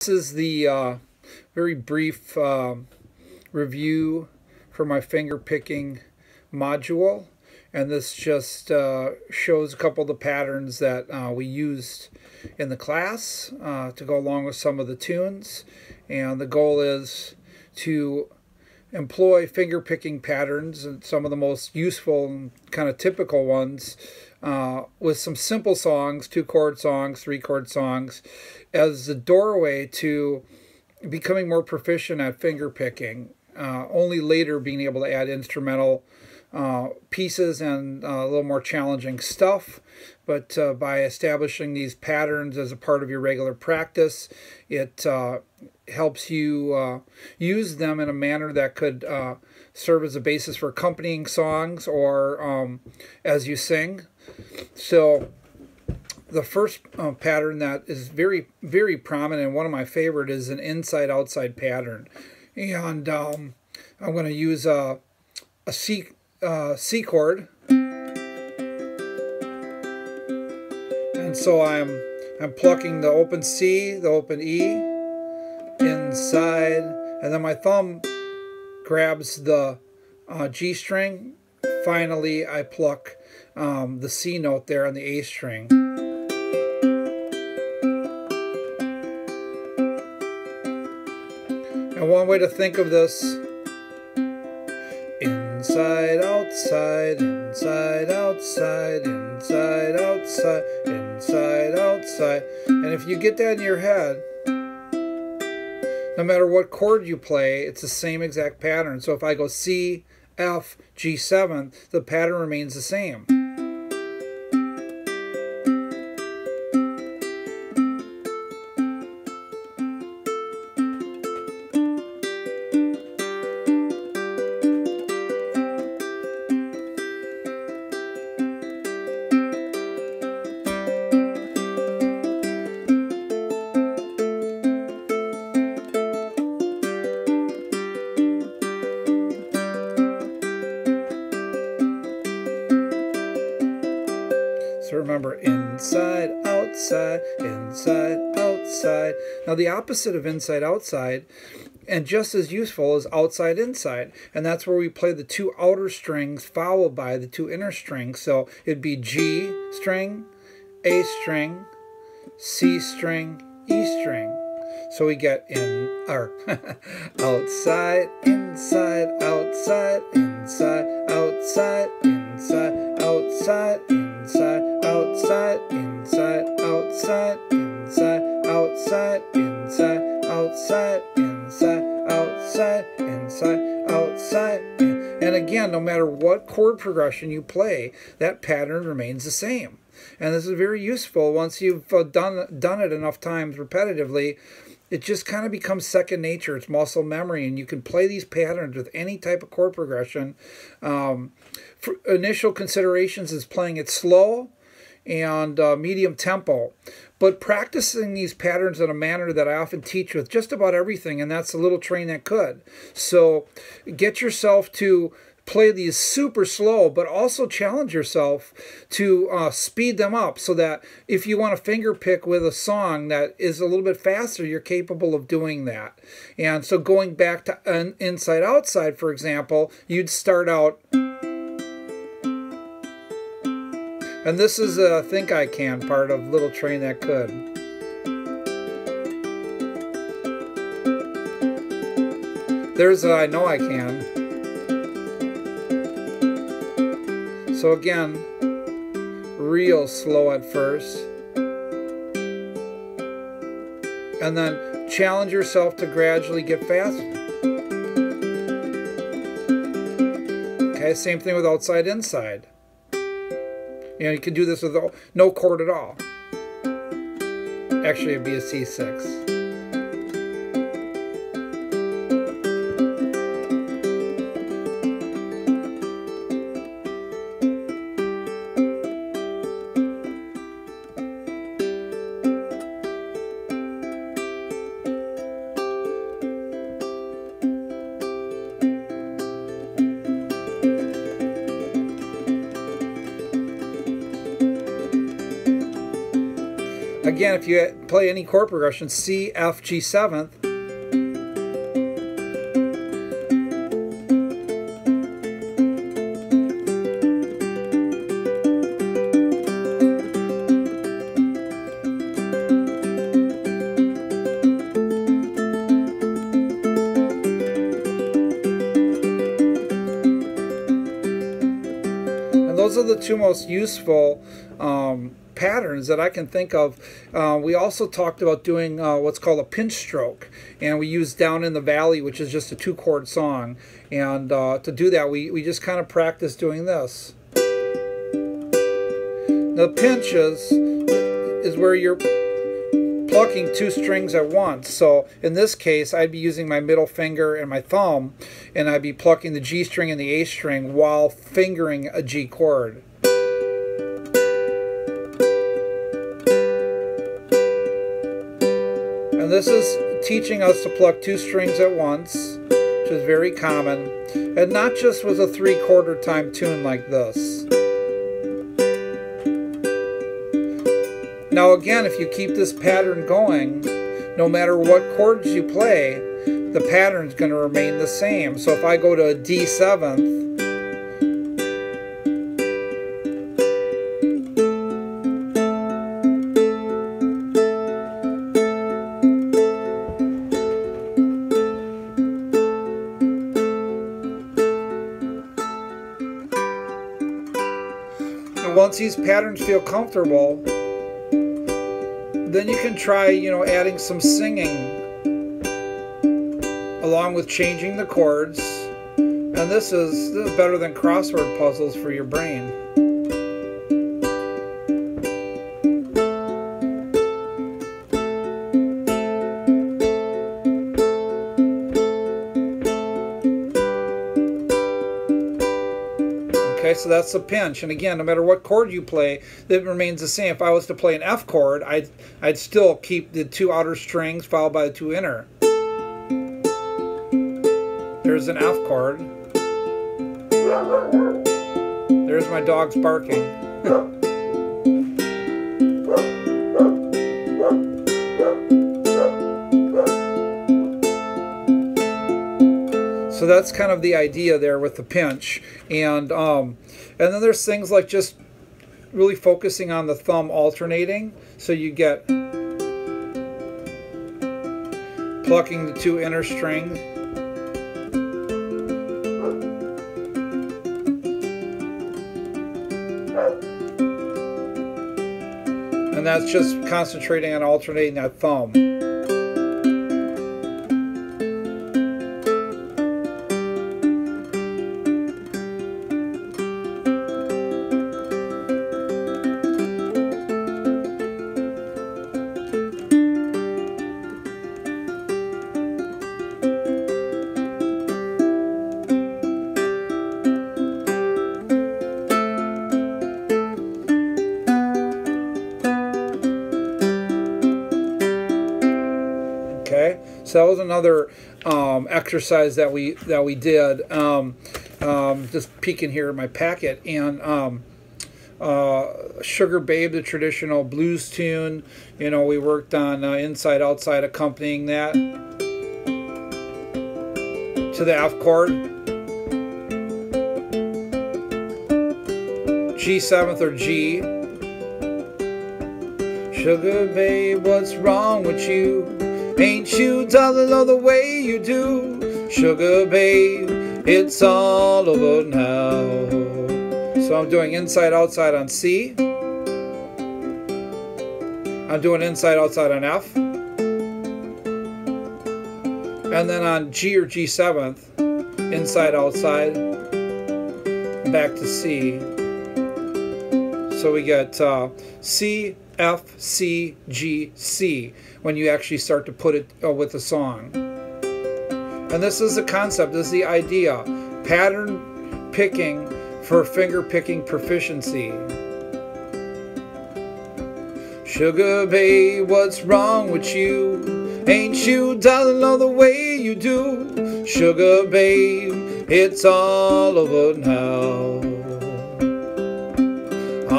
This is the uh, very brief uh, review for my finger picking module. And this just uh, shows a couple of the patterns that uh, we used in the class uh, to go along with some of the tunes. And the goal is to employ finger picking patterns and some of the most useful and kind of typical ones uh, with some simple songs, two chord songs, three chord songs, as the doorway to becoming more proficient at finger picking. Uh, only later being able to add instrumental uh, pieces and uh, a little more challenging stuff. But uh, by establishing these patterns as a part of your regular practice, it uh, helps you use them in a manner that could serve as a basis for accompanying songs or um, as you sing. So the first uh, pattern that is very, very prominent and one of my favorite is an inside-outside pattern. And um, I'm going to use a, a C, uh, C chord. And so I'm, I'm plucking the open C, the open E, inside, and then my thumb grabs the uh, G string. Finally, I pluck um, the C note there on the A string. And one way to think of this inside, outside, inside, outside, inside, outside, inside, outside. And if you get that in your head, no matter what chord you play, it's the same exact pattern. So if I go C, F, G7, the pattern remains the same. So remember, inside, outside, inside, outside. Now the opposite of inside, outside, and just as useful is outside, inside. And that's where we play the two outer strings followed by the two inner strings. So it'd be G string, A string, C string, E string. So we get in our outside, inside, outside, inside, outside, inside, outside, inside, outside, inside, outside, inside, outside, inside, outside, inside, outside, inside, outside. And again, no matter what chord progression you play, that pattern remains the same. And this is very useful once you've uh, done done it enough times repetitively it just kind of becomes second nature. It's muscle memory, and you can play these patterns with any type of chord progression. Um, initial considerations is playing it slow and uh, medium tempo, but practicing these patterns in a manner that I often teach with just about everything, and that's a little train that could. So get yourself to play these super slow, but also challenge yourself to uh, speed them up so that if you want to finger pick with a song that is a little bit faster, you're capable of doing that. And so going back to an inside outside, for example, you'd start out. And this is a Think I Can part of Little Train That Could. There's a I Know I Can. So again, real slow at first. And then challenge yourself to gradually get faster. Okay, same thing with outside inside. Know, you can do this with no chord at all. Actually, it'd be a C6. Again, if you play any chord progression, C, F, G seventh, those are the two most useful um, patterns that I can think of. Uh, we also talked about doing uh, what's called a pinch stroke, and we use Down in the Valley, which is just a two chord song. And uh, to do that, we, we just kind of practice doing this. The pinch is, is where you're plucking two strings at once. So in this case, I'd be using my middle finger and my thumb, and I'd be plucking the G string and the A string while fingering a G chord. And this is teaching us to pluck two strings at once, which is very common, and not just with a three-quarter time tune like this. Now again, if you keep this pattern going, no matter what chords you play, the pattern's going to remain the same. So if I go to a D7th, And once these patterns feel comfortable, then you can try, you know, adding some singing along with changing the chords. And this is, this is better than crossword puzzles for your brain. So that's the pinch. And again, no matter what chord you play, it remains the same. If I was to play an F chord, I'd, I'd still keep the two outer strings followed by the two inner. There's an F chord. There's my dog's barking. So that's kind of the idea there with the pinch. And, um, and then there's things like just really focusing on the thumb alternating. So you get plucking the two inner strings. And that's just concentrating on alternating that thumb. So that was another um, exercise that we that we did. Um, um, just peeking here in my packet, and um, uh, Sugar Babe, the traditional blues tune. You know, we worked on uh, inside outside accompanying that to the F chord. G seventh or G. Sugar babe, what's wrong with you? Ain't you doesn't know the way you do? Sugar babe, it's all over now. So I'm doing inside outside on C. I'm doing inside outside on F. And then on G or G seventh, inside outside, back to C. So we get uh, C, F, C, G, C when you actually start to put it uh, with the song. And this is the concept, this is the idea. Pattern picking for finger picking proficiency. Sugar babe, what's wrong with you? Ain't you doesn't know the way you do? Sugar babe, it's all over now.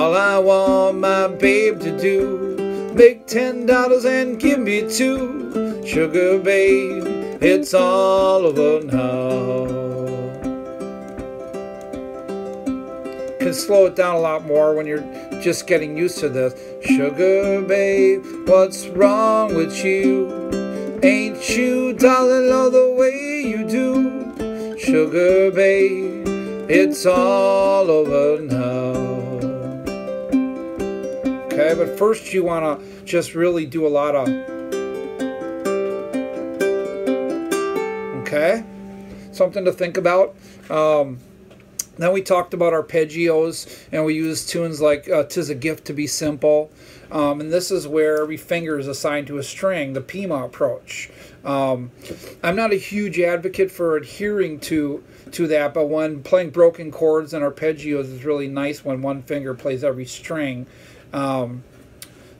All I want my babe to do Make ten dollars and give me two. Sugar babe, it's all over now. Can slow it down a lot more when you're just getting used to this. Sugar babe, what's wrong with you? Ain't you darling love the way you do? Sugar babe, it's all over now. Okay, but first you want to just really do a lot of. Okay, something to think about. Um, then we talked about arpeggios, and we used tunes like uh, "Tis a Gift to Be Simple," um, and this is where every finger is assigned to a string, the Pima approach. Um, I'm not a huge advocate for adhering to to that, but when playing broken chords and arpeggios is really nice when one finger plays every string. Um,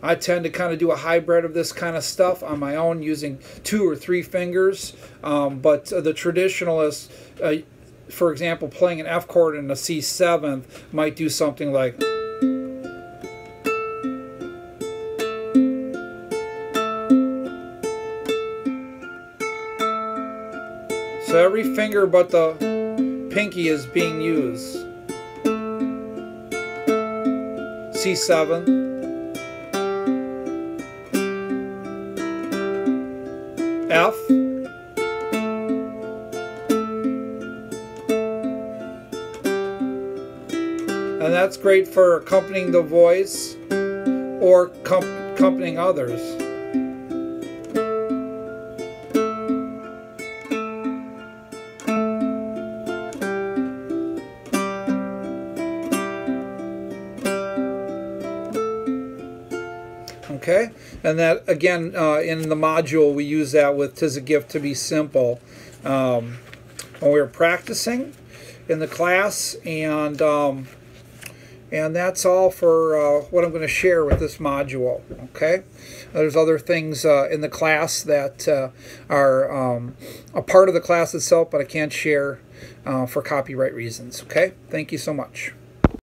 I tend to kind of do a hybrid of this kind of stuff on my own using two or three fingers, um, but the traditionalists, uh, for example, playing an F chord and a C seventh might do something like. So every finger but the pinky is being used. C7. F. And that's great for accompanying the voice or accompanying others. And that again uh, in the module we use that with "Tis a Gift to Be Simple" um, when we were practicing in the class, and um, and that's all for uh, what I'm going to share with this module. Okay, there's other things uh, in the class that uh, are um, a part of the class itself, but I can't share uh, for copyright reasons. Okay, thank you so much.